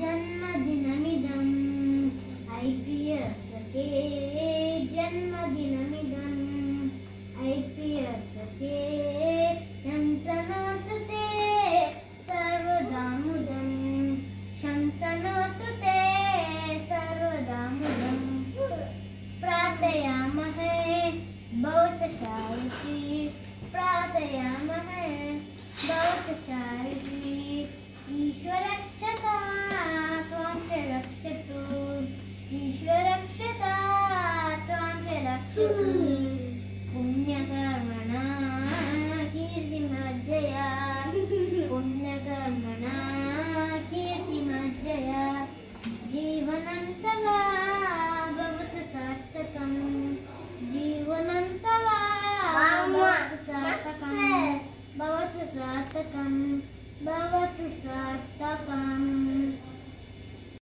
जन्मदिनमिदम् ऐ प्रियसखे जन्मदिनमिदम् ऐ प्रियसखे शन्तनोऽस्तु ते പുണ്യകർമ്മണ കീർത്തി മജ്ജയ പുണ്യകർമ്മണ കീർത്തി മജ്ജയ ജീവനന്തവ ഭവത സാർത്ഥകം ജീവനന്തവ ഭവത സാർത്ഥകം